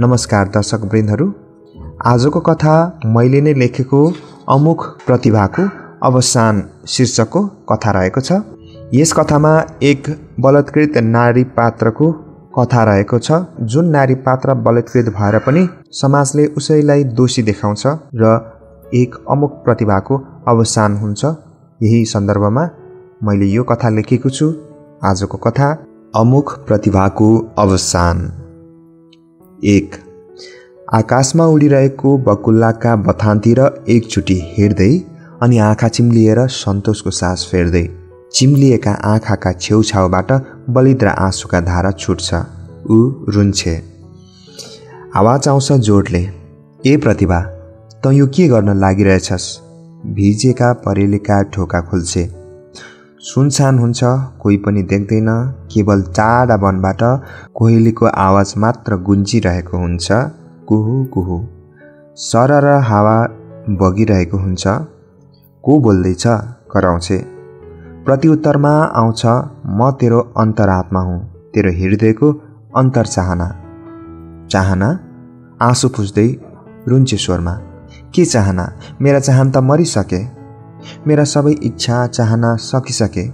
नमस्कार दर्शक वृन्दहरू आजको कथा मैले नै लेखेको अमुख प्रतिभाको अवसान शीर्षकको कथा रहेको छ। यस कथामा एक बलात्कृत नारी पात्रको कथा रहेको छ जुन नारी पात्र बलात्कृत भएर पनि समाजले उसैलाई दोषी देखाउँछ र एक अमुक प्रतिभाको अवसान हुन्छ। यही सन्दर्भमा मैले यो कथा लेखेको छु। आजको कथा अमुख प्रतिभाको अवसान। एक। आकाशमा उडिरहेको बकुल्लाका बथानतिर एकचोटि हेर्दै अनि आँखा चिम्लिएर सन्तोषको सास फेर्दै चिम्लिएका आँखाका छेउछाउबाट बलिद्र आँसुका धारा छुट्छ। ऊ रुन्छे। आवाज आउँछ जोडले। ए प्रतिभा तँ यो के गर्न लागिरहेछस्? भिजेका परेलीका ढोका खुल्छे। सुनसान हुन्छ कोही पनि देख्दैन। केवल टाढा वनबाट कोइलीको आवाज मात्र गुन्जिरहेको हुन्छ। कुहु कुहु। सर र हावा बगिरहेको हुन्छ। को बोल्दैछ? कराउँछे। प्रत्युत्तरमा आउँछ म तेरो अन्तरात्मा हुँ। तेरो हृदयको अन्तर चाहना? चाहना आँसु पुज्दै रुन्चे स्वरमा के चाहना? मेरा चाहना त मरिसके। मेरा सबै इच्छा चाहना सकिसके।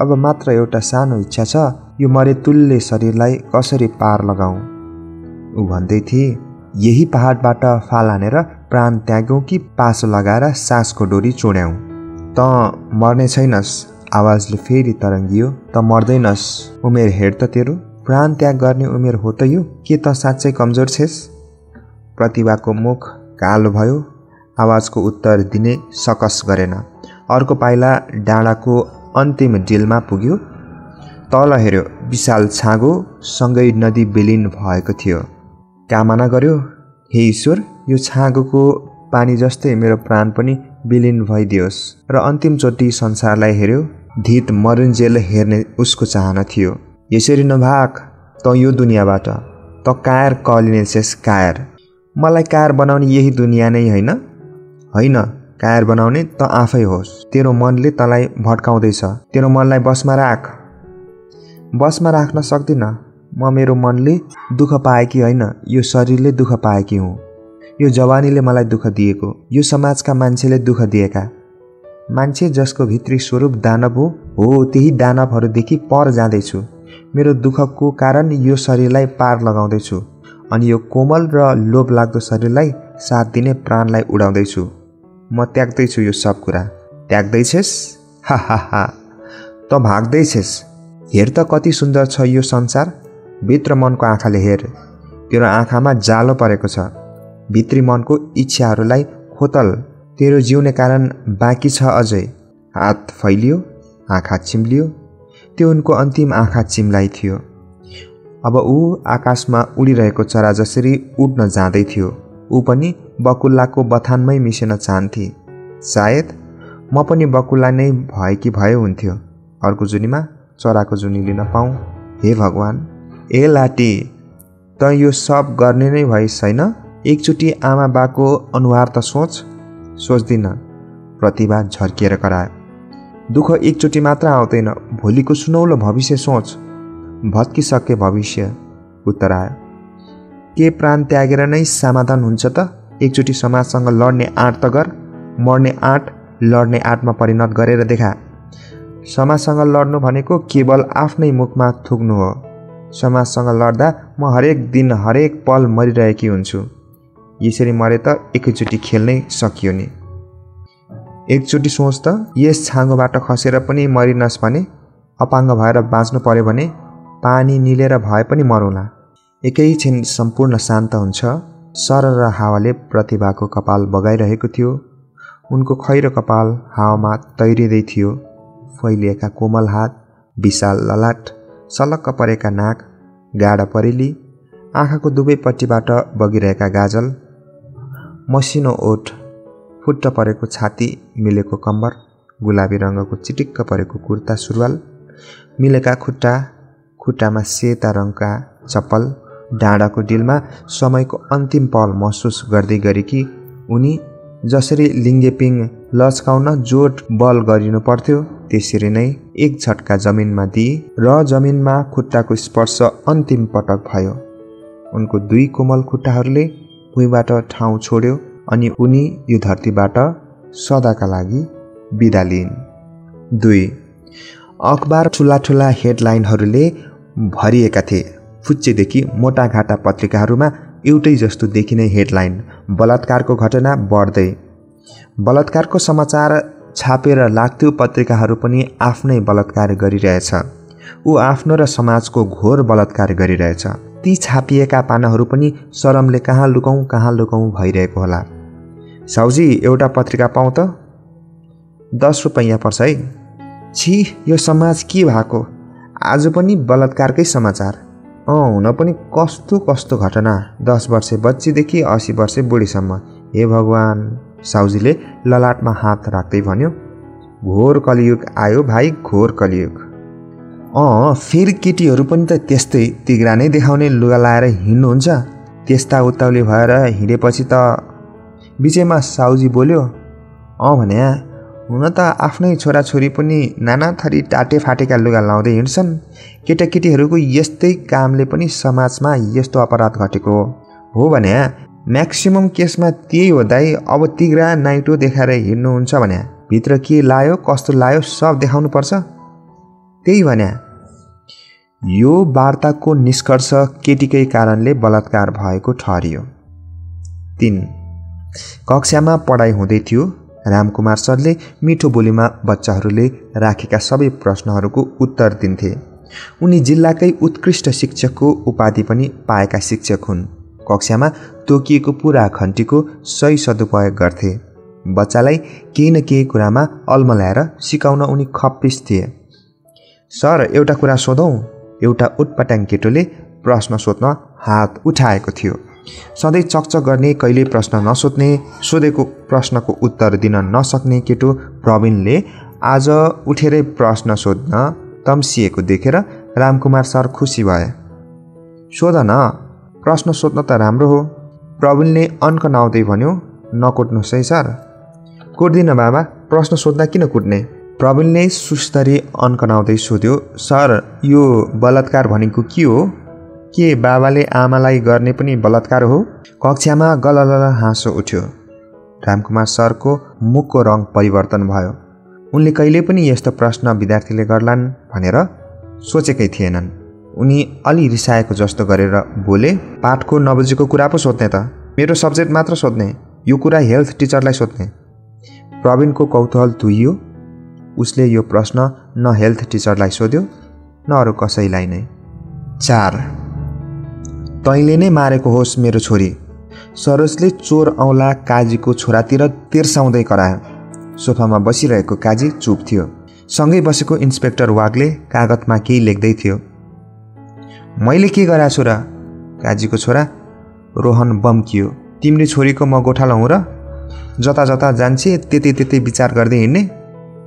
अब मात्र एउटा सानो इच्छा छ यो मरेतुल्य शरीरलाई कसरी पार लगाऊ? ऊ भन्दै थिए यही पहाडबाट फाल हानेर प्राण त्याग्यौँ कि पासो लगाएर सासको डोरी चोड्याउँ त मर्ने छैनस् आवाजले फेरि तरङ्गियो त मर्दैनस् उमेर हेर त तेरो। प्राण त्याग गर्ने उमेर हो त यो के त साँच्चै कमजोर छेस्? प्रतिभाको मुख कालो भयो आवाजको उत्तर दिने सकस गरेन। अर्को पाइला डाँडाको अन्तिम डिलमा पुग्यो। तल हेऱ्यो विशाल छाँगो सँगै नदी विलिन भएको थियो। कामना गर्यो हे ईश्वर यो छाँगोको पानी जस्तै मेरो प्राण पनि विलिन भइदियोस्। र अन्तिमचोटि संसारलाई हेऱ्यो धित मरुन्जेल हेर्ने उसको चाहना थियो। यसरी नभाग त यो दुनियाँबाट त कायर कलिने छेस कायर। मलाई कायर बनाउने यही दुनियाँ नै होइन। होइन कायर बनाउने त आफै होस्। तेरो मनले तँलाई भट्काउँदैछ तेरो मनलाई बसमा राख। बसमा राख्न सक्दिनँ। म मेरो मनले दुःख पाएकी होइन यो शरीरले दुःख पाएकी हुँ। यो जवानीले मलाई दुःख दिएको यो समाजका मान्छेले दुःख दिएका। मान्छे जसको भित्री स्वरूप दानव हो हो त्यही दानवहरूदेखि पर जाँदैछु। मेरो दुःखको कारण यो शरीरलाई पार लगाउँदैछु। अनि यो कोमल र लोभ लाग्दो शरीरलाई साथ दिने प्राणलाई उडाउँदैछु। म त्याग्दैछु यो सब कुरा। त्याग्दैछेस्? हा हा हा। त भाग्दैछेस्। हेर त कति सुन्दर छ यो संसार। भित्र मनको आँखाले हेर। तेरो आँखामा जालो परेको छ। भित्री मनको इच्छाहरूलाई खोतल। तेरो जिउने कारण बाँकी छ अझै। हात फैलियो आँखा चिम्लियो। त्यो उनको अन्तिम आँखा चिम्लाइ थियो। अब ऊ आकाशमा उडिरहेको चरा जसरी उड्न जाँदै थियो। ऊ पनि बकुल्लाको बथानमै मिसिन चाहन्थे। सायद म पनि बकुल्ला नै भएकी भए हुन्थ्यो। अर्को जुनीमा चराको जुनी लिन पाऊँ? हे भगवान् ए लाटी त यो सब गर्ने नै भइस छैन? एकचोटि आमा बाको अनुहार त सोच सोच्दिनँ। प्रतिभा झर्किएर करायो। दुःख एकचोटि मात्र आउँदैन भोलिको सुनौलो भविष्य सोच। भत्किसके भविष्य उत्तर आयो के प्राण त्यागेर नै समाधान हुन्छ त? एकचोटि समाजसँग लड्ने आँट त गर मर्ने आँट लड्ने आँटमा परिणत गरेर देखा। समाजसँग लड्नु भनेको केवल आफ्नै मुखमा थुक्नु हो। समाजसँग लड्दा म हरेक दिन हरेक पल मरिरहेकी हुन्छु। यसरी मरे त एकैचोटि खेल्नै सकियो नि। एकचोटि सोच त यस छाँगोबाट खसेर पनि मरिनस् भने अपाङ्ग भएर बाँच्नु पर्यो भने पानी निलेर भए पनि मरौँला। एकैछिन सम्पूर्ण शान्त हुन्छ। सर र हावाले प्रतिभाको कपाल बगाइरहेको थियो। उनको खैरो कपाल हावामा तैरिँदै थियो। फैलिएका कोमल हात विशाल ललाट सलक्क परेका नाक गाडा परेली आँखाको दुवैपट्टिबाट बगिरहेका गाजल मसिनो ओठ फुट्ट परेको छाती मिलेको कम्बर गुलाबी रङको चिटिक्क परेको कुर्ता सुरुवाल मिलेका खुट्टा खुट्टामा सेता रङका चप्पल डाँडाको डिलमा समयको अन्तिम पल महसुस गर्दै गरेकी उनी जसरी लिङ्गेपिङ लचकाउन जोड बल गरिनु पर्थ्यो त्यसरी नै एक झट्का जमिनमा दिए र जमिनमा खुट्टाको स्पर्श अन्तिम पटक भयो। उनको दुई कोमल खुट्टाहरूले भुइँबाट ठाउँ छोड्यो अनि उनी यो धरतीबाट सदाका लागि बिदा लिइन्। दुई अखबार ठुला ठुला हेडलाइनहरूले भरिएका थिए। फुच्चेदेखि मोटाघाटा पत्रिकाहरूमा एउटै जस्तो देखिने हेडलाइन बलात्कारको घटना बढ्दै। बलात्कारको समाचार छापेर लाग्थ्यो पत्रिकाहरू पनि आफ्नै बलात्कार गरिरहेछ। ऊ आफ्नो र समाजको घोर बलात्कार गरिरहेछ। ती छापिएका पानाहरू पनि सरमले कहाँ लुकाउँ कहाँ लुकाउँ भइरहेको होला। साउजी एउटा पत्रिका पाउँ त? दस रुपियाँ पर्छ है। छि यो समाज के भएको? आज पनि बलात्कारकै समाचार। अँ हुन पनि कस्तो कस्तो घटना दस वर्षे बच्चीदेखि असी वर्षे बुढीसम्म। हे भगवान् साउजीले ललाटमा हात राख्दै भन्यो घोर कलियुग आयो भाइ घोर कलियुग। अँ फेरि केटीहरू पनि त त्यस्तै तिग्रा नै देखाउने लुगा लाएर हिँड्नुहुन्छ। त्यस्ता उत्ताउली भएर हिँडेपछि त बिचैमा साउजी बोल्यो अँ भने हुन त आफ्नै छोराछोरी पनि नाना थरी टाटे फाटेका लुगा लाउँदै हिँड्छन्। केटाकेटीहरूको यस्तै कामले पनि समाजमा यस्तो अपराध घटेको हो भने म्याक्सिमम् केसमा त्यही हो दाइ अब तिग्रा नाइटो देखाएर हिँड्नुहुन्छ भने भित्र के लायो कस्तो लायो सब देखाउनु पर्छ त्यही भन्या यो वार्ताको निष्कर्ष केटीकै कारणले बलात्कार भएको ठहरियो। तिन कक्षामा पढाइ हुँदै थियो। रामकुमार सरले मिठो बोलीमा बच्चाहरूले राखेका सबै प्रश्नहरूको उत्तर दिन्थे। उनी जिल्लाकै उत्कृष्ट शिक्षकको उपाधि पनि पाएका शिक्षक हुन्। कक्षामा तोकिएको पुरा घन्टीको सही सदुपयोग गर्थे। बच्चालाई केही न केही कुरामा अल्मल्याएर सिकाउन उनी खप्पिस थिए। सर एउटा कुरा सोधौँ? एउटा उटपट्याङ केटोले प्रश्न सोध्न हात उठाएको थियो। सधैँ चकचक गर्ने कहिले प्रश्न नसोध्ने सोधेको प्रश्नको उत्तर दिन नसक्ने केटो प्रवीणले आज उठेरै प्रश्न सोध्न तम्सिएको देखेर रामकुमार सर खुसी भए। सोध न प्रश्न सोध्न त राम्रो हो प्रवीणले अङ्क नआउँदै भन्यो नकुट्नुहोस् है सर कुट्दिनँ बाबा प्रश्न सोध्दा किन कुट्ने प्रवीणले सुस्तरी अन्कनाउँदै सोध्यो सर यो बलात्कार भनेको के हो? के बाबाले आमालाई गर्ने पनि बलात्कार हो? कक्षामा गलल हाँसो उठ्यो। रामकुमार सरको मुखको रङ परिवर्तन भयो। उनले कहिले पनि यस्तो प्रश्न विद्यार्थीले गर्लान् भनेर सोचेकै थिएनन्। उनी अलि रिसाएको जस्तो गरेर बोले पाठको नबुझेको कुरा पो सोध्ने त। मेरो सब्जेक्ट मात्र सोध्ने। यो कुरा हेल्थ टिचरलाई सोध्ने। प्रवीणको कौतूहल तुइयो उसले यो प्रश्न न हेल्थ टिचरलाई सोध्यो न अरू कसैलाई नै। चार तैँले नै मारेको होस् मेरो छोरी। सरोजले चोर औँला काजीको छोरातिर तिर्साउँदै करायो सोफामा बसिरहेको काजी चुप थियो। सँगै बसेको इन्सपेक्टर वागले कागतमा केही लेख्दै थियो। मैले के गरा छोरा काजीको छोरा रोहन बम्कियो तिम्रो छोरीको म गोठालो हुँ र? जता जता जान्छे त्यति त्यति विचार गर्दै हिँड्ने?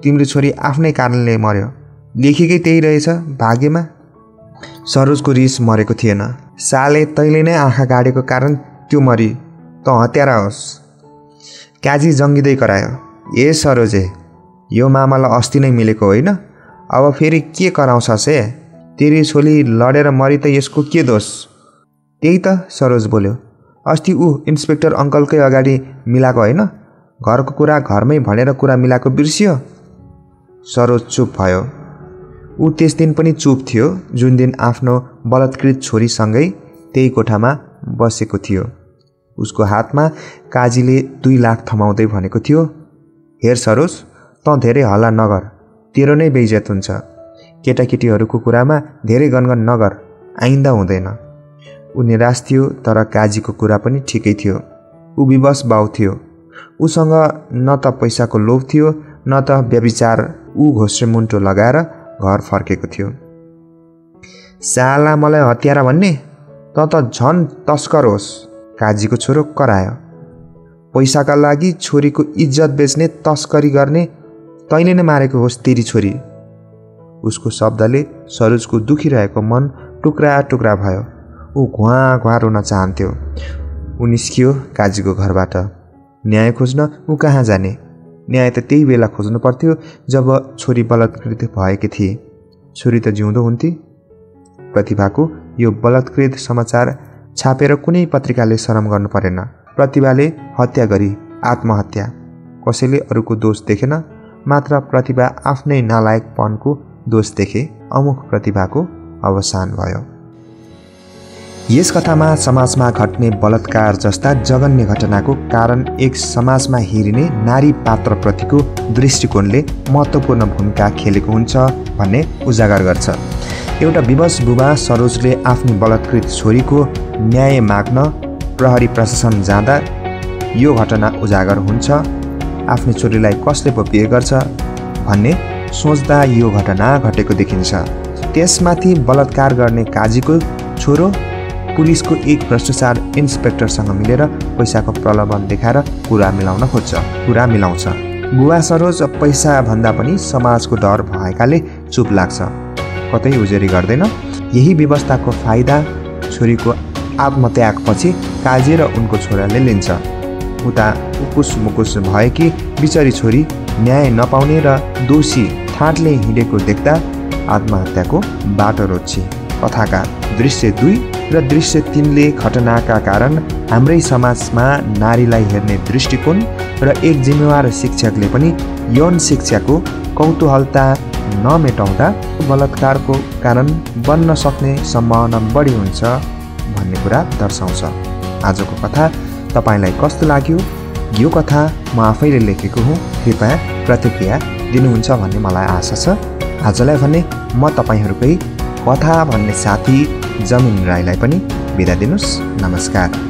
तिम्रो छोरी आफ्नै कारणले मर्यो। लेखेकै त्यही रहेछ भाग्यमा सरोजको रिस मरेको थिएन। साले तैँले नै आँखा गाडेको कारण त्यो मरि त हत्यारा होस्। काजी जङ्गिँदै करायो ए सरोजे यो मामालाई अस्ति नै मिलेको होइन? अब फेरि के कराउँछ से? तेरि छोरी लडेर मरि त यसको के दोष? त्यही त सरोज बोल्यो। अस्ति ऊ इन्सपेक्टर अङ्कलकै अगाडि मिलाएको होइन? घरको कुरा घरमै भनेर कुरा मिलाएको बिर्सियो? सरोज चुप भयो। ऊ त्यस दिन पनि चुप थियो जुन दिन आफ्नो बलात्कृत छोरीसँगै त्यही कोठामा बसेको थियो। उसको हातमा काजीले दुई लाख थमाउँदै भनेको थियो हेर सरोज तँ धेरै हल्ला नगर तेरो नै बेइज्जत हुन्छ। केटाकेटीहरूको कुरामा धेरै गनगन नगर आइन्दा हुँदैन। ऊ निराश थियो तर काजीको कुरा पनि ठिकै थियो। ऊ विवश बाउ थियो। उसँग न त पैसाको लोभ थियो न त व्यविचार ऊ घोस्रे मुन्टो लगाएर घर फर्केको थियो। साला मलाई हतियारा भन्ने? त त झन् तस्कर होस्। काजीको छोरो करायो। पैसाका लागि छोरीको इज्जत बेच्ने तस्करी गर्ने तैँले नै मारेको होस् तेरी छोरी। उसको शब्दले सरोजको दुखिरहेको मन टुक्रा टुक्रा भयो। ऊ घुवा घुवा रुन चाहन्थ्यो। ऊ निस्कियो काजीको घरबाट। न्याय खोज्न ऊ कहाँ जाने? न्याय त त्यही बेला खोज्नु पर्थ्यो जब छोरी बलात्कृत भएकी थिए। छोरी त जिउँदो हुन्थे। प्रतिभाको यो बलात्कृत समाचार छापेर कुनै पत्रिकाले शरम गर्नु परेन। प्रतिभाले हत्या गरी आत्महत्या। कसैले अरूको दोष देखेन मात्र प्रतिभा आफ्नै नालायकपनको दोष देखे। अमुख प्रतिभाको अवसान भयो। यस कथामा समाजमा घट्ने बलात्कार जस्ता जघन्य घटनाको कारण एक समाजमा हेरिने नारी पात्रप्रतिको दृष्टिकोणले महत्त्वपूर्ण भूमिका खेलेको हुन्छ भन्ने उजागर गर्छ। एउटा विवश बुबा सरोजले आफ्नो बलात्कृत छोरीको न्याय माग्न प्रहरी प्रशासन जाँदा यो घटना उजागर हुन्छ। आफ्नो छोरीलाई कसले पो बिहे गर्छ भन्ने सोच्दा यो घटना घटेको देखिन्छ। त्यसमाथि बलात्कार गर्ने काजीको छोरो पुलिसको एक भ्रष्टाचार इन्सपेक्टरसँग मिलेर पैसाको प्रलोभन देखाएर कुरा मिलाउन खोज्छ। कुरा मिलाउँछ। बुवा सरोज पैसा भन्दा पनि समाजको डर भएकाले चुप लाग्छ। कतै उजेरी गर्दैन। यही व्यवस्थाको फाइदा छोरीको आत्मत्यागपछि काजी र उनको छोराले लिन्छ। उता उकुस मुकुस भएकी बिचरी छोरी न्याय नपाउने र दोषी ठाँटले हिँडेको देख्दा आत्महत्याको बाटो रोज्छी। कथाका दृश्य दुई। र दृश्य तिनले घटनाका कारण हाम्रै समाजमा नारीलाई हेर्ने दृष्टिकोण र एक जिम्मेवार शिक्षकले पनि यौन शिक्षाको कौतूहलता नमेटाउँदा बलात्कारको कारण बन्न सक्ने सम्भावना बढी हुन्छ भन्ने कुरा दर्शाउँछ। आजको कथा तपाईँलाई कस्तो लाग्यो? यो कथा म आफैले लेखेको हुँ। कृपया प्रतिक्रिया दिनुहुन्छ भन्ने मलाई आशा छ। आजलाई भने म तपाईँहरूकै कथा भन्ने साथी जमिन राईलाई पनि बिदा दिनुहोस्। नमस्कार।